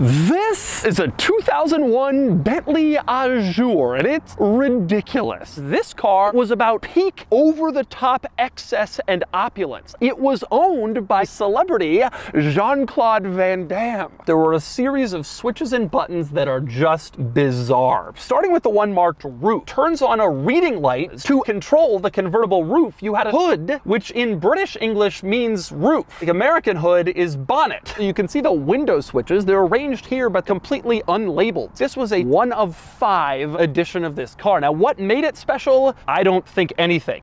ו... This is a 2001 Bentley Azure, and it's ridiculous. This car was about peak over-the-top excess and opulence. It was owned by celebrity Jean-Claude Van Damme. There were a series of switches and buttons that are just bizarre. Starting with the one marked roof. Turns on a reading light to control the convertible roof. You had a hood, which in British English means roof. The American hood is bonnet. You can see the window switches. They're arranged here but completely unlabeled. This was a one of five edition of this car. Now what made it special? I don't think anything.